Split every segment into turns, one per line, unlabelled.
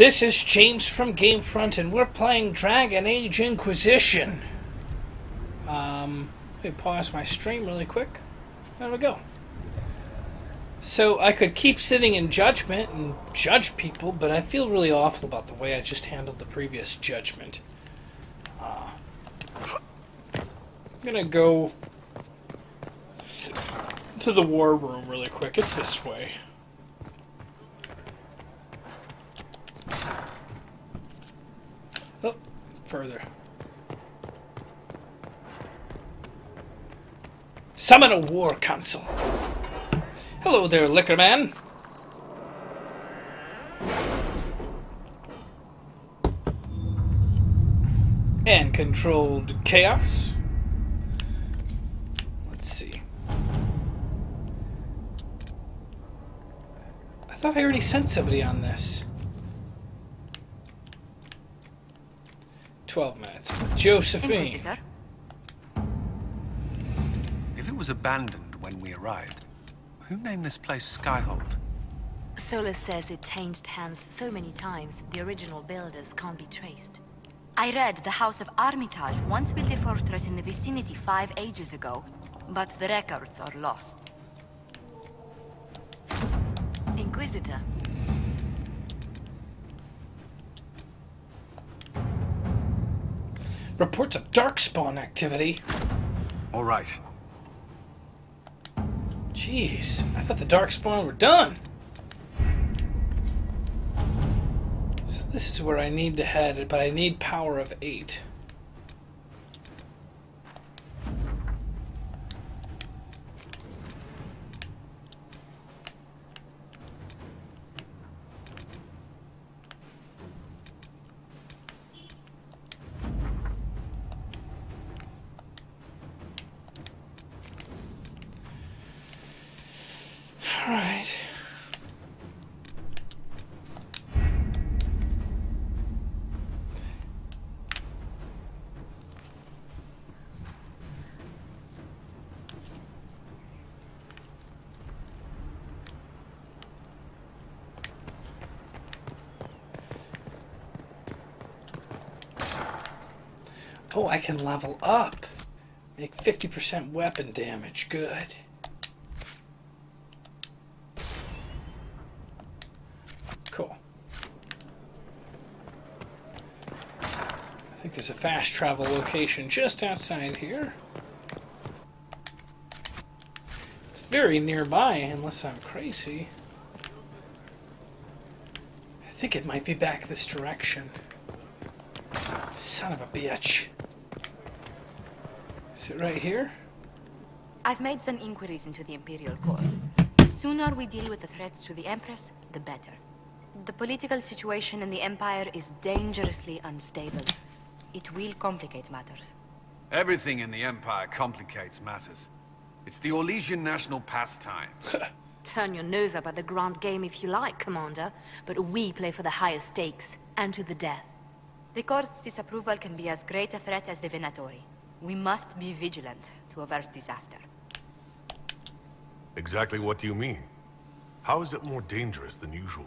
This is James from Gamefront, and we're playing Dragon Age Inquisition. Um, let me pause my stream really quick. There we go. So I could keep sitting in judgment and judge people, but I feel really awful about the way I just handled the previous judgment. Uh, I'm gonna go to the war room really quick. It's this way. Further. Summon a war council. Hello there, liquor man. And controlled chaos. Let's see. I thought I already sent somebody on this. 12 minutes. Josephine.
Inquisitor?
If it was abandoned when we arrived, who named this place Skyhold?
Solas says it changed hands so many times, the original builders can't be traced. I read the House of Armitage once built a fortress in the vicinity five ages ago, but the records are lost. Inquisitor,
Reports of darkspawn activity.
All right.
Jeez, I thought the darkspawn were done. So this is where I need to head, but I need power of eight. All right. Oh, I can level up. Make 50% weapon damage. Good. Cool. I think there's a fast travel location just outside here. It's very nearby, unless I'm crazy. I think it might be back this direction. Son of a bitch. Is it right here?
I've made some inquiries into the Imperial Court. The sooner we deal with the threats to the Empress, the better. The political situation in the Empire is dangerously unstable. It will complicate matters.
Everything in the Empire complicates matters. It's the Orlesian national pastime.
Turn your nose up at the grand game if you like, Commander, but we play for the highest stakes, and to the death. The court's disapproval can be as great a threat as the Venatori. We must be vigilant to avert disaster.
Exactly what do you mean? How is it more dangerous than usual?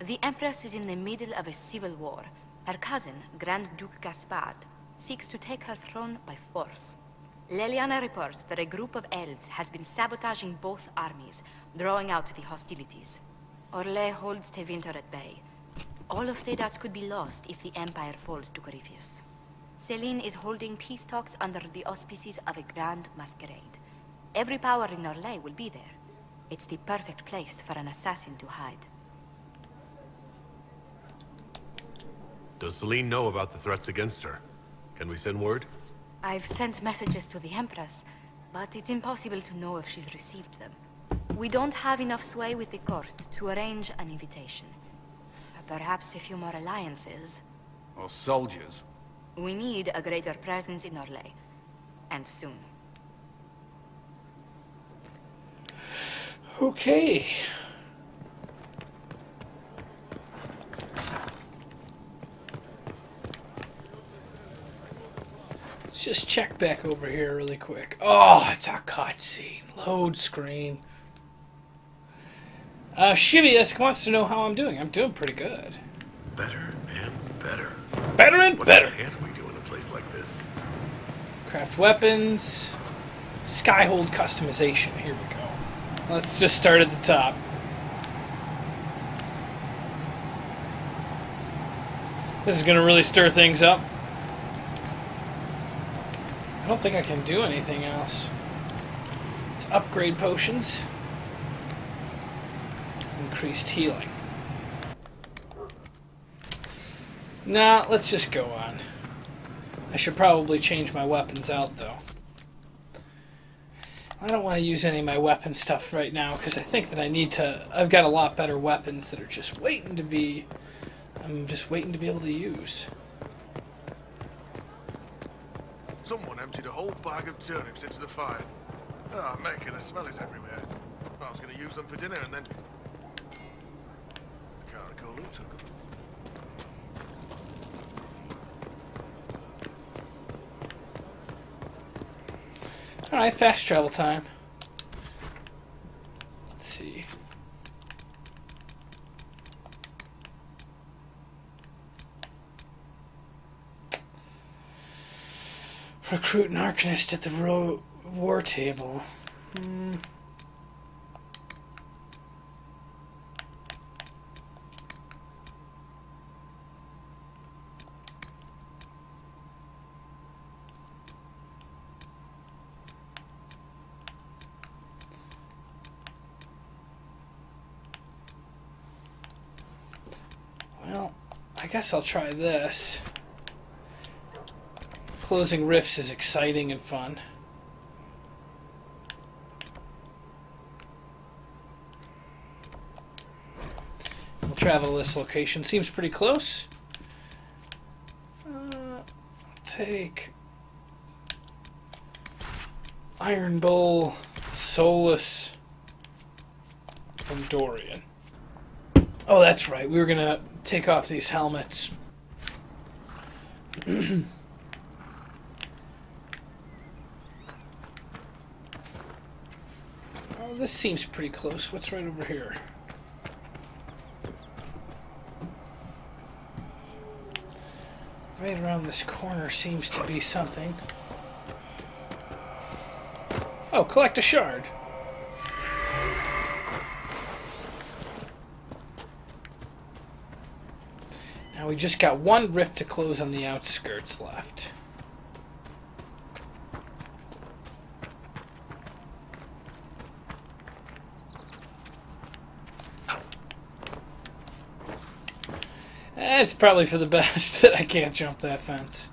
The Empress is in the middle of a civil war. Her cousin, Grand Duke Gaspard, seeks to take her throne by force. Leliana reports that a group of elves has been sabotaging both armies, drawing out the hostilities. Orlais holds Tevinter at bay. All of Thedas could be lost if the Empire falls to Corypheus. Celene is holding peace talks under the auspices of a grand masquerade. Every power in Orlais will be there. It's the perfect place for an assassin to hide.
Does Celene know about the threats against her? Can we send word?
I've sent messages to the Empress, but it's impossible to know if she's received them. We don't have enough sway with the court to arrange an invitation. Perhaps a few more alliances.
Or soldiers.
We need a greater presence in Orlais. And soon.
Okay. Let's just check back over here really quick. Oh, it's a cutscene. Load screen. Uh, Shivius wants to know how I'm doing. I'm doing pretty good.
Better and better.
Better and
What
better.
can't we do in a place like this?
Craft weapons. Skyhold customization. Here we go. Let's just start at the top. This is going to really stir things up. I don't think I can do anything else. Let's upgrade potions. Increased healing. Nah, let's just go on. I should probably change my weapons out, though. I don't want to use any of my weapon stuff right now because I think that I need to. I've got a lot better weapons that are just waiting to be. I'm just waiting to be able to use.
Someone emptied a whole bag of turnips into the fire. Ah, making the smell is everywhere. I was going to use them for dinner and then... I can't took them.
Alright, fast travel time. Let's see. Recruit an Arcanist at the war table. Hmm. Well, I guess I'll try this. Closing rifts is exciting and fun. We'll travel this location. Seems pretty close. Uh, take Iron Bull, Solas, and Dorian. Oh, that's right. We were gonna take off these helmets. oh, this seems pretty close. What's right over here? Right around this corner seems to be something. Oh, collect a shard. Now we just got one rift to close on the outskirts left. Eh, It's probably for the best that I can't jump that fence.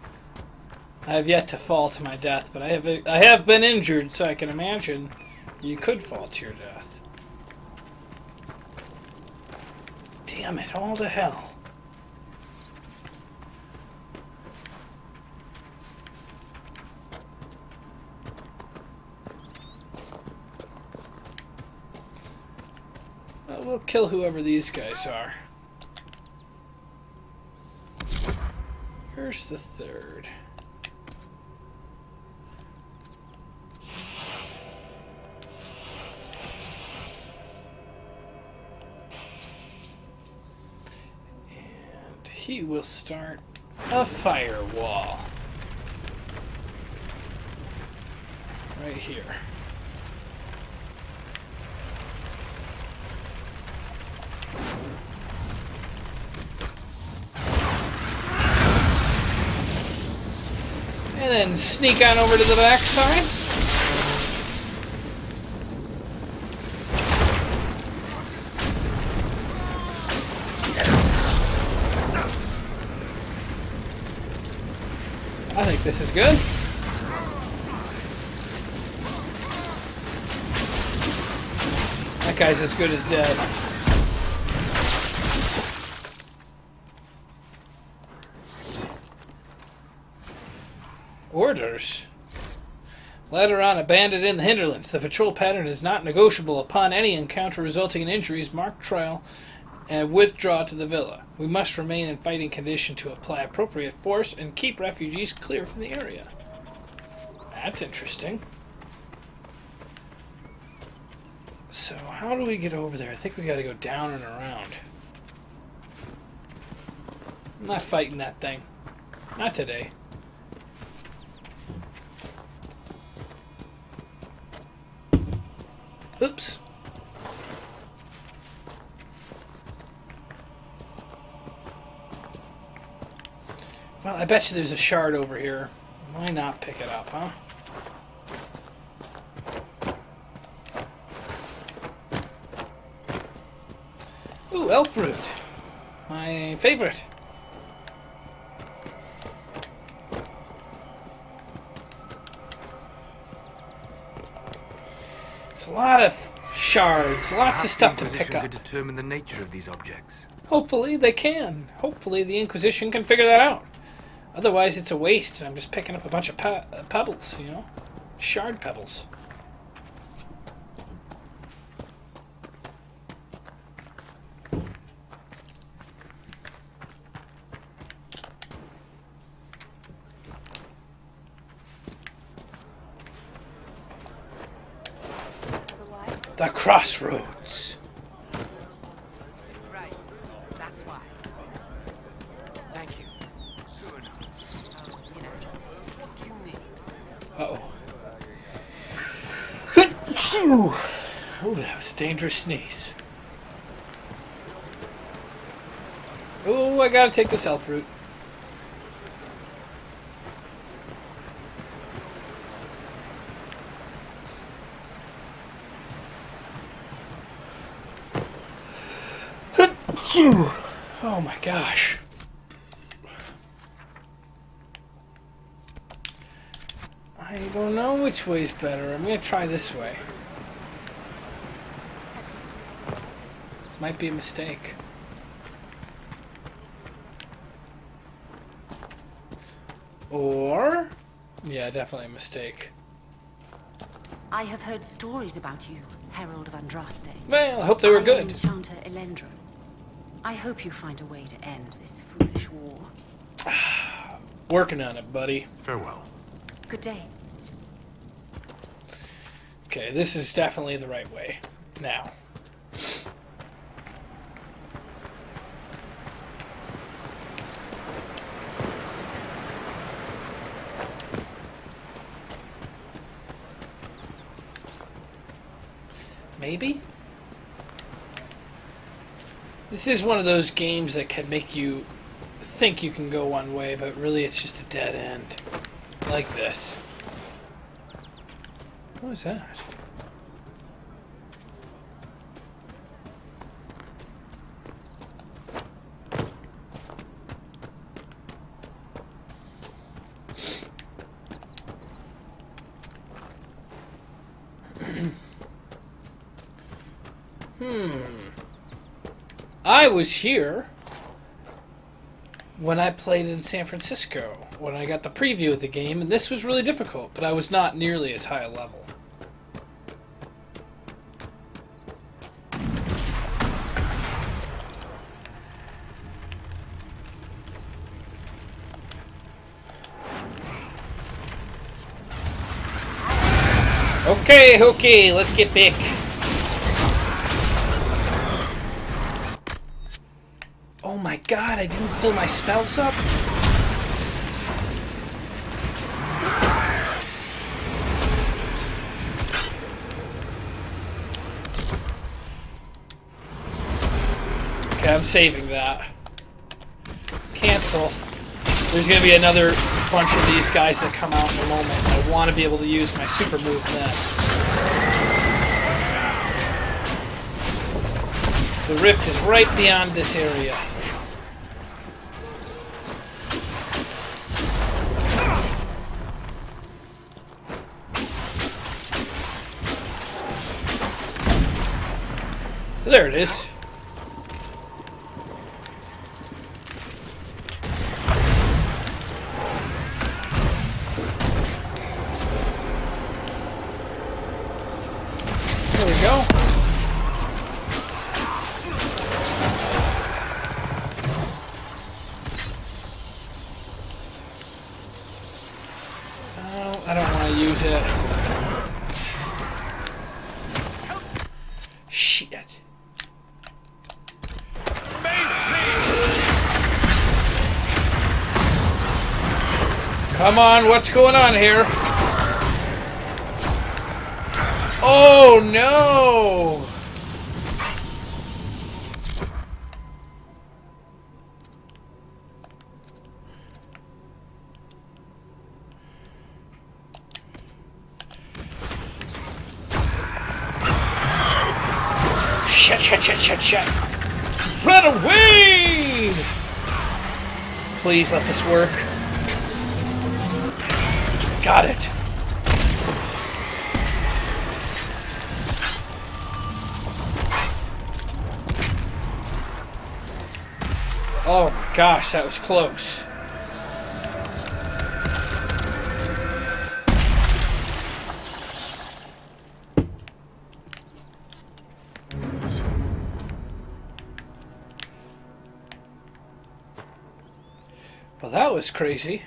I have yet to fall to my death, but I have I have been injured, so I can imagine you could fall to your death. Damn it, all to hell. Uh, we'll kill whoever these guys are. Here's the third. And he will start a firewall. Right here. And then sneak on over to the back side. I think this is good. That guy's as good as dead. Orders. Later on, abandoned in the hinterlands. The patrol pattern is not negotiable. Upon any encounter resulting in injuries, mark trial and withdraw to the villa. We must remain in fighting condition to apply appropriate force and keep refugees clear from the area. That's interesting. So, how do we get over there? I think we gotta go down and around. I'm not fighting that thing. Not today. Oops. Well, I bet you there's a shard over here. Why not pick it up, huh? Ooh, elf root. My favorite. It's a lot of shards, lots of stuff to pick up.
determine the nature of these objects.
Hopefully they can. Hopefully the Inquisition can figure that out. Otherwise, it's a waste. And I'm just picking up a bunch of pe- uh, pebbles, you know? Shard pebbles. The crossroads.
Right. That's why. Thank you. True enough. you know, what do you need?
Uh oh. Oh, that was a dangerous sneeze. Oh, I gotta take the this elf Oh my gosh. I don't know which way's better. I'm gonna try this way. Might be a mistake. Or, yeah, definitely a mistake.
I have heard stories about you, Herald of Andraste.
Well, I hope they were good.
Enchanter Elendro. I hope you find a way to end this foolish war.
Working on it, buddy.
Farewell.
Good day.
Okay, this is definitely the right way. Now. Maybe? This is one of those games that can make you think you can go one way, but really it's just a dead end. Like this. What was that? hmm. I was here when I played in San Francisco, when I got the preview of the game, and this was really difficult, but I was not nearly as high a level. Okay, okay, let's get back. Oh my god, I didn't fill my spells up? Okay, I'm saving that. Cancel. There's gonna be another bunch of these guys that come out in a moment. I want to be able to use my super move then. The rift is right beyond this area. There it is. Come on, what's going on here? Oh no! Shit, shit, shit, shit, shit. Run away! Please let this work. Got it. Oh gosh, that was close. Well, that was crazy.